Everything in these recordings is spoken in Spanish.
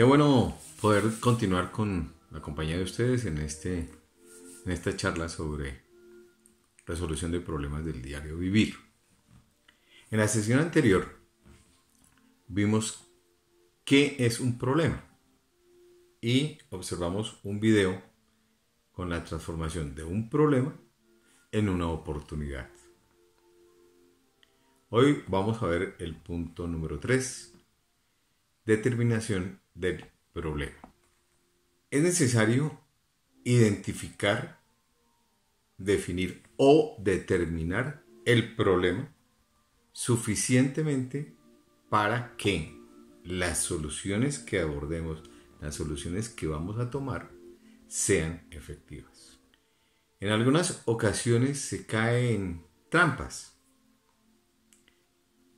Qué bueno poder continuar con la compañía de ustedes en, este, en esta charla sobre resolución de problemas del diario vivir. En la sesión anterior vimos qué es un problema y observamos un video con la transformación de un problema en una oportunidad. Hoy vamos a ver el punto número 3, determinación del problema. Es necesario identificar, definir o determinar el problema suficientemente para que las soluciones que abordemos, las soluciones que vamos a tomar, sean efectivas. En algunas ocasiones se cae en trampas,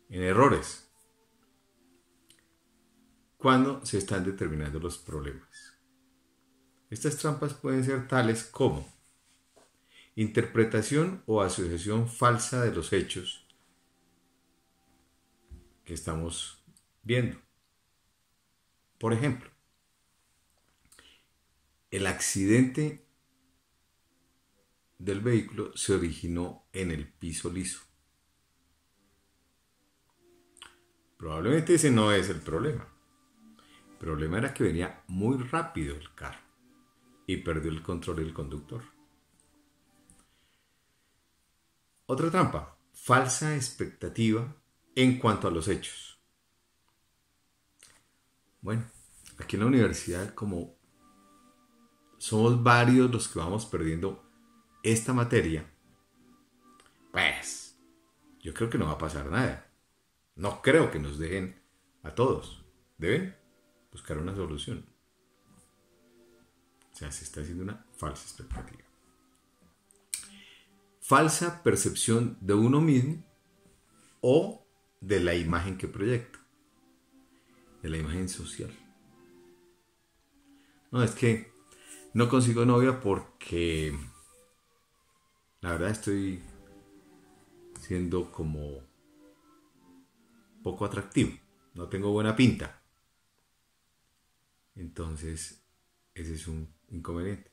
en errores, cuando se están determinando los problemas. Estas trampas pueden ser tales como interpretación o asociación falsa de los hechos que estamos viendo. Por ejemplo, el accidente del vehículo se originó en el piso liso. Probablemente ese no es el problema. El problema era que venía muy rápido el carro y perdió el control del conductor. Otra trampa, falsa expectativa en cuanto a los hechos. Bueno, aquí en la universidad como somos varios los que vamos perdiendo esta materia, pues yo creo que no va a pasar nada. No creo que nos dejen a todos. Deben buscar una solución. O sea, se está haciendo una falsa expectativa. Falsa percepción de uno mismo o de la imagen que proyecta. De la imagen social. No, es que no consigo novia porque la verdad estoy siendo como poco atractivo. No tengo buena pinta. Entonces, ese es un inconveniente.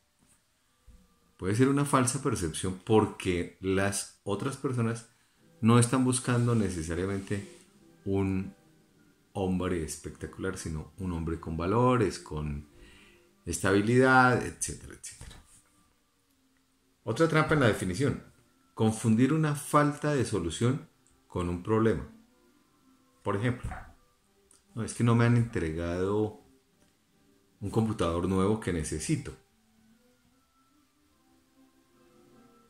Puede ser una falsa percepción porque las otras personas no están buscando necesariamente un hombre espectacular, sino un hombre con valores, con estabilidad, etcétera, etcétera. Otra trampa en la definición, confundir una falta de solución con un problema. Por ejemplo, no, es que no me han entregado un computador nuevo que necesito.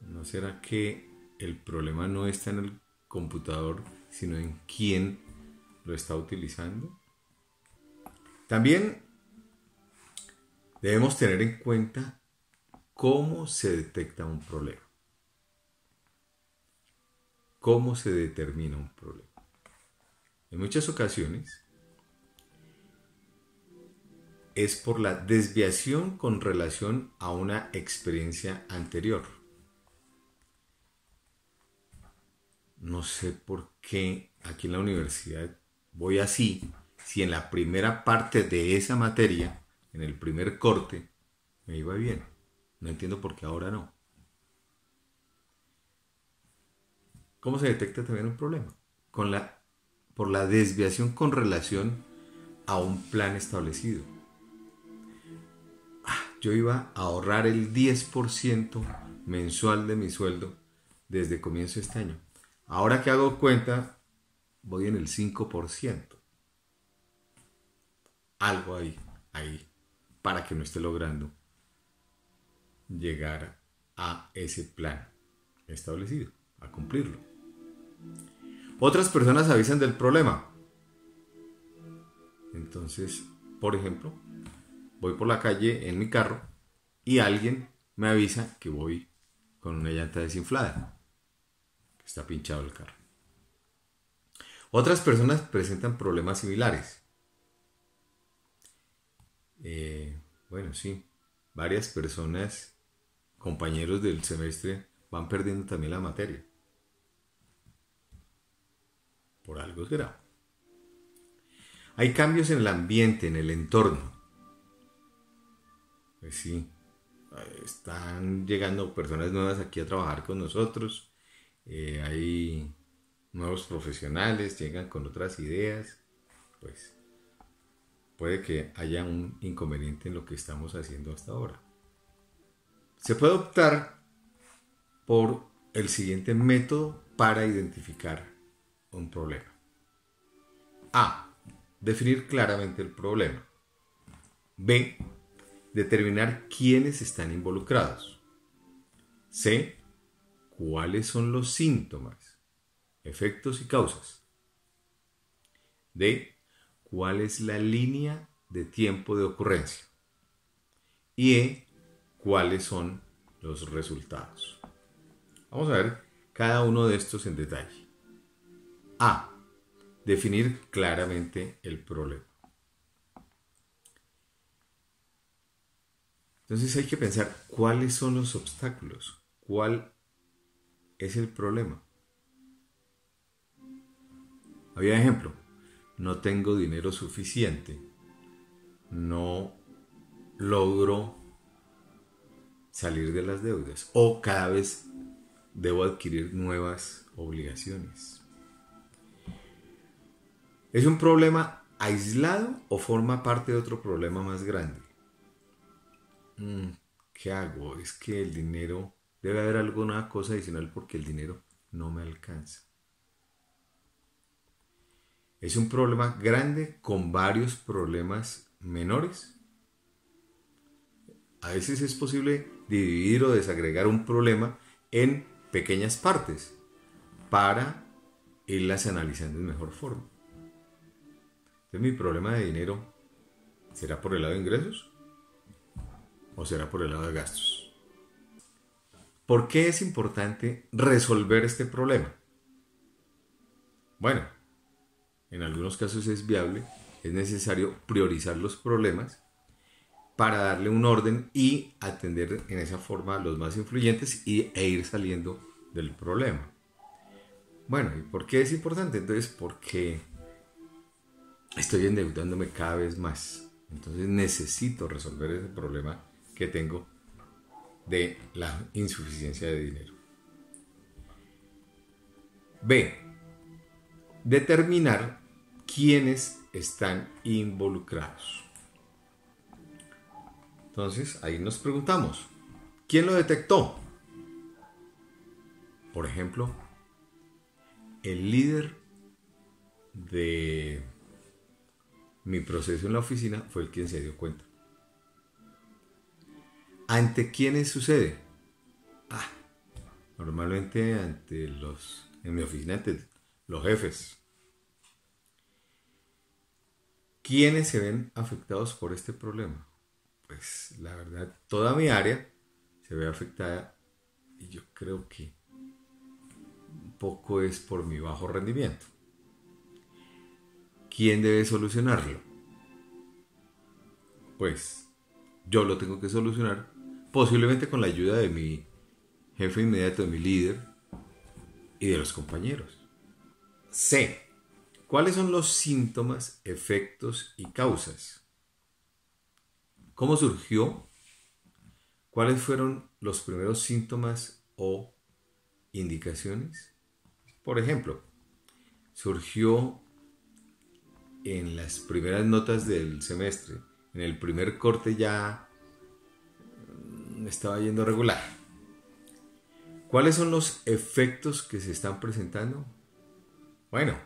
¿No será que el problema no está en el computador, sino en quién lo está utilizando? También debemos tener en cuenta cómo se detecta un problema. ¿Cómo se determina un problema? En muchas ocasiones es por la desviación con relación a una experiencia anterior. No sé por qué aquí en la universidad voy así, si en la primera parte de esa materia en el primer corte me iba bien. No entiendo por qué ahora no. ¿Cómo se detecta también un problema? Por la desviación con relación a un plan establecido. Yo iba a ahorrar el 10% mensual de mi sueldo desde comienzo de este año. Ahora que hago cuenta, voy en el 5%. Algo ahí, ahí para que no esté logrando llegar a ese plan establecido, a cumplirlo. Otras personas avisan del problema. Entonces, por ejemplo, voy por la calle en mi carro y alguien me avisa que voy con una llanta desinflada, que está pinchado el carro. Otras personas presentan problemas similares. Eh, bueno, sí, varias personas, compañeros del semestre, van perdiendo también la materia. Por algo será. Hay cambios en el ambiente, en el entorno. Pues sí, están llegando personas nuevas aquí a trabajar con nosotros. Eh, hay nuevos profesionales, llegan con otras ideas. Pues puede que haya un inconveniente en lo que estamos haciendo hasta ahora. Se puede optar por el siguiente método para identificar un problema. A. Definir claramente el problema. B. Determinar quiénes están involucrados. C. Cuáles son los síntomas, efectos y causas. D. Cuál es la línea de tiempo de ocurrencia. Y E. Cuáles son los resultados. Vamos a ver cada uno de estos en detalle. A. Definir claramente el problema. Entonces hay que pensar cuáles son los obstáculos, cuál es el problema. Había ejemplo, no tengo dinero suficiente, no logro salir de las deudas o cada vez debo adquirir nuevas obligaciones. ¿Es un problema aislado o forma parte de otro problema más grande? Mm, ¿qué hago? Es que el dinero, debe haber alguna cosa adicional porque el dinero no me alcanza. Es un problema grande con varios problemas menores. A veces es posible dividir o desagregar un problema en pequeñas partes para irlas analizando de mejor forma. Entonces mi problema de dinero será por el lado de ingresos o será por el lado de gastos. ¿Por qué es importante resolver este problema? Bueno, en algunos casos es viable, es necesario priorizar los problemas para darle un orden y atender en esa forma los más influyentes y, e ir saliendo del problema. Bueno, ¿y por qué es importante? Entonces, porque estoy endeudándome cada vez más. Entonces necesito resolver ese problema que tengo de la insuficiencia de dinero. B. Determinar quiénes están involucrados. Entonces, ahí nos preguntamos, ¿quién lo detectó? Por ejemplo, el líder de mi proceso en la oficina fue el quien se dio cuenta. ¿Ante quiénes sucede? Ah, normalmente ante los, en mi oficina, ante los jefes. ¿Quiénes se ven afectados por este problema? Pues la verdad, toda mi área se ve afectada y yo creo que un poco es por mi bajo rendimiento. ¿Quién debe solucionarlo? Pues yo lo tengo que solucionar posiblemente con la ayuda de mi jefe inmediato, de mi líder y de los compañeros. C. ¿Cuáles son los síntomas, efectos y causas? ¿Cómo surgió? ¿Cuáles fueron los primeros síntomas o indicaciones? Por ejemplo, surgió en las primeras notas del semestre, en el primer corte ya estaba yendo regular. ¿Cuáles son los efectos que se están presentando? Bueno,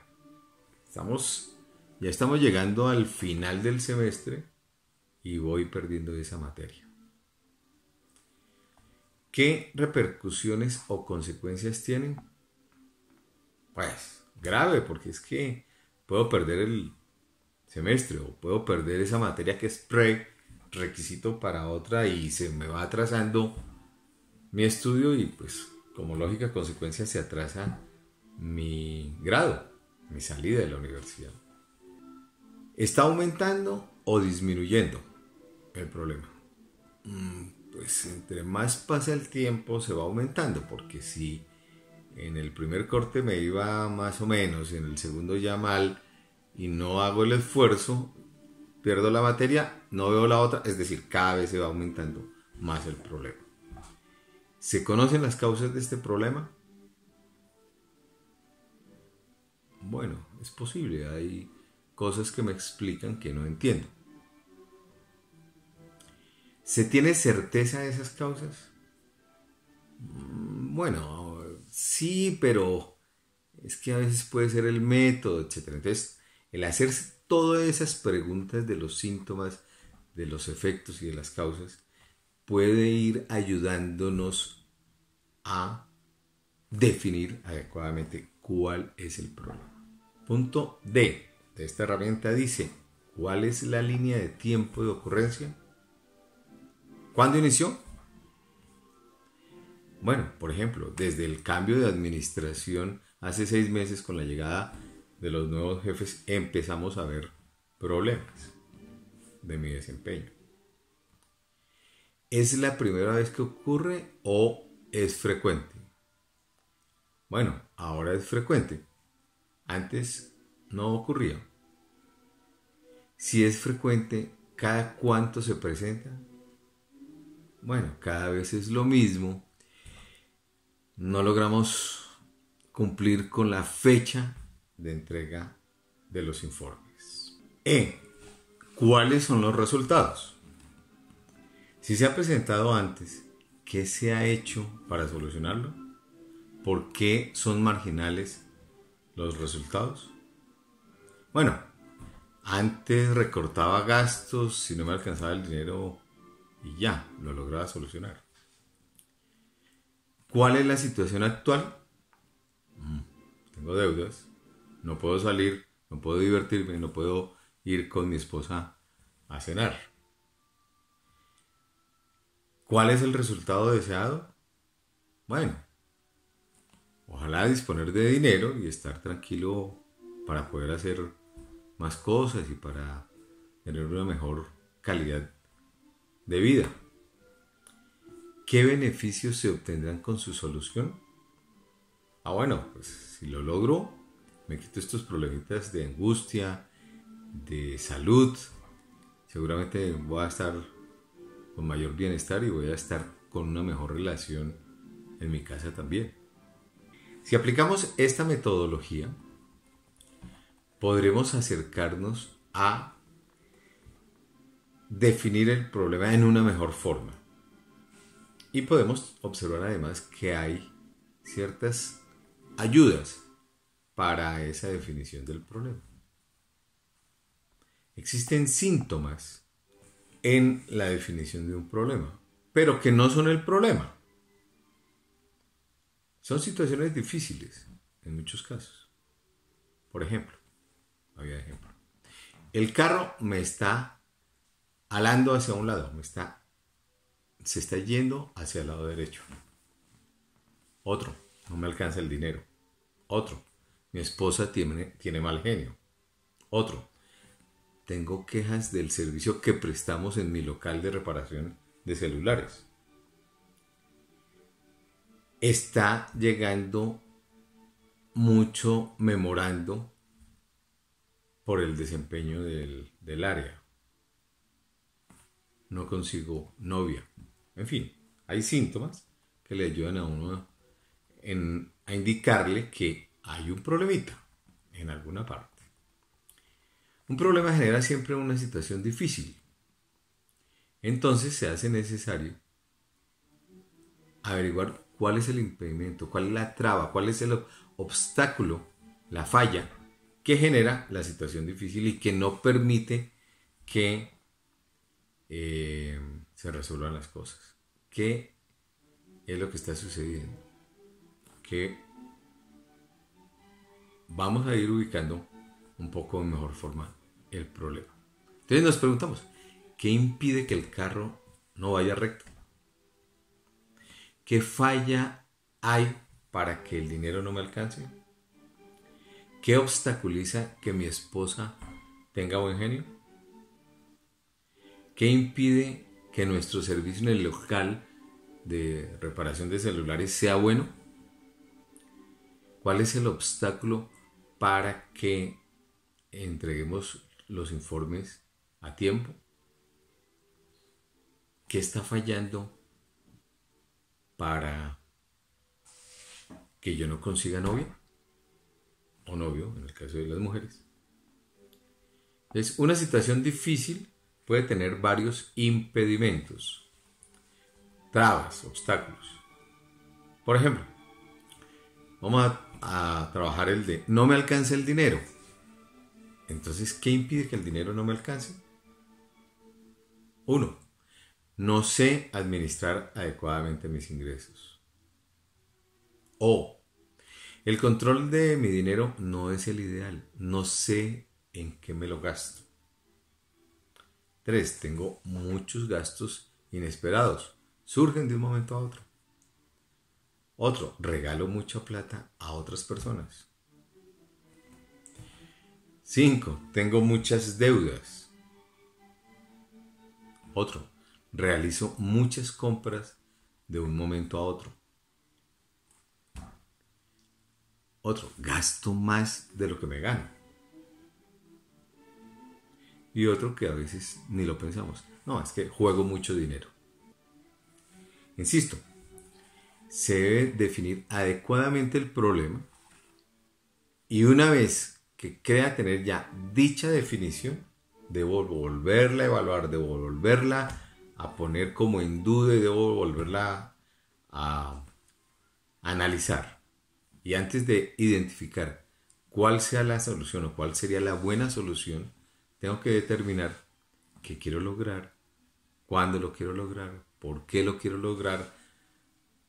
estamos, ya estamos llegando al final del semestre y voy perdiendo esa materia. ¿Qué repercusiones o consecuencias tienen? Pues grave, porque es que puedo perder el semestre o puedo perder esa materia que es pre requisito para otra y se me va atrasando mi estudio y pues como lógica consecuencia se atrasa mi grado, mi salida de la universidad. ¿Está aumentando o disminuyendo el problema? Mm, pues entre más pasa el tiempo se va aumentando, porque si en el primer corte me iba más o menos, en el segundo ya mal, y no hago el esfuerzo, pierdo la batería, no veo la otra, es decir, cada vez se va aumentando más el problema. ¿Se conocen las causas de este problema? Bueno, es posible, hay cosas que me explican que no entiendo. ¿Se tiene certeza de esas causas? Mm, bueno, sí, pero es que a veces puede ser el método, etc. Entonces, el hacerse todas esas preguntas de los síntomas, de los efectos y de las causas, puede ir ayudándonos a definir adecuadamente cuál es el problema. Punto D de esta herramienta dice, ¿cuál es la línea de tiempo de ocurrencia? ¿Cuándo inició? Bueno, por ejemplo, desde el cambio de administración hace seis meses con la llegada de los nuevos jefes empezamos a ver problemas de mi desempeño. ¿Es la primera vez que ocurre o es frecuente? Bueno, ahora es frecuente. Antes no ocurría. Si es frecuente, ¿cada cuánto se presenta? Bueno, cada vez es lo mismo. No logramos cumplir con la fecha de entrega de los informes. E. ¿Cuáles son los resultados? Si se ha presentado antes, ¿qué se ha hecho para solucionarlo? ¿Por qué son marginales los resultados? Bueno, antes recortaba gastos si no me alcanzaba el dinero y ya, lo lograba solucionar. ¿Cuál es la situación actual? Mm, tengo deudas, no puedo salir, no puedo divertirme, no puedo ir con mi esposa a cenar. ¿Cuál es el resultado deseado? Bueno, ojalá disponer de dinero y estar tranquilo para poder hacer más cosas y para tener una mejor calidad de vida. ¿Qué beneficios se obtendrán con su solución? Ah, bueno, pues si lo logro, me quito estos problemitas de angustia, de salud. Seguramente voy a estar con mayor bienestar y voy a estar con una mejor relación en mi casa también. Si aplicamos esta metodología, podremos acercarnos a definir el problema en una mejor forma. Y podemos observar además que hay ciertas ayudas para esa definición del problema. Existen síntomas en la definición de un problema, pero que no son el problema. Son situaciones difíciles en muchos casos. Por ejemplo, había ejemplo. El carro me está alando hacia un lado, me está se está yendo hacia el lado derecho. Otro, no me alcanza el dinero. Otro, mi esposa tiene, tiene mal genio. Otro, tengo quejas del servicio que prestamos en mi local de reparación de celulares. Está llegando mucho memorando por el desempeño del, área. No consigo novia. En fin, hay síntomas que le ayudan a uno a indicarle que hay un problemita en alguna parte. Un problema genera siempre una situación difícil. Entonces se hace necesario averiguar cuál es el impedimento, cuál es la traba, cuál es el obstáculo, la falla que genera la situación difícil y que no permite que eh, se resuelvan las cosas. ¿Qué es lo que está sucediendo? Que vamos a ir ubicando un poco de mejor forma el problema. Entonces nos preguntamos, ¿qué impide que el carro no vaya recto? ¿Qué falla hay para que el dinero no me alcance? ¿Qué obstaculiza que mi esposa tenga buen genio? ¿Qué impide que nuestro servicio en el local de reparación de celulares sea bueno? ¿Cuál es el obstáculo para que entreguemos los informes a tiempo. ¿Qué está fallando para que yo no consiga novia o novio, en el caso de las mujeres? Es una situación difícil puede tener varios impedimentos, trabas, obstáculos. Por ejemplo, vamos a, a, trabajar el de no me alcanza el dinero. Entonces, ¿qué impide que el dinero no me alcance? Uno, no sé administrar adecuadamente mis ingresos. O, el control de mi dinero no es el ideal. No sé en qué me lo gasto. Tres, tengo muchos gastos inesperados. Surgen de un momento a otro. Otro, regalo mucha plata a otras personas. Cinco, tengo muchas deudas. Otro, realizo muchas compras de un momento a otro. Otro, gasto más de lo que me gano y otro que a veces ni lo pensamos. No, es que juego mucho dinero. Insisto, se debe definir adecuadamente el problema y una vez que crea tener ya dicha definición, debo volverla a evaluar, debo volverla a poner como en duda y debo volverla a analizar. Y antes de identificar cuál sea la solución o cuál sería la buena solución, tengo que determinar qué quiero lograr, cuándo lo quiero lograr, por qué lo quiero lograr,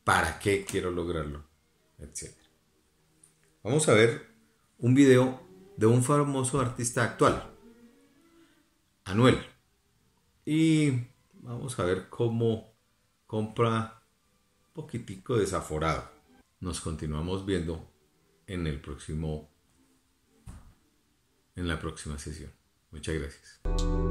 para qué quiero lograrlo, etc. Vamos a ver un video de un famoso artista actual, Anuel. Y vamos a ver cómo compra un poquitico desaforado. Nos continuamos viendo en el próximo en la próxima sesión. Muchas gracias.